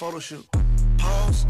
photo shoot. Pose,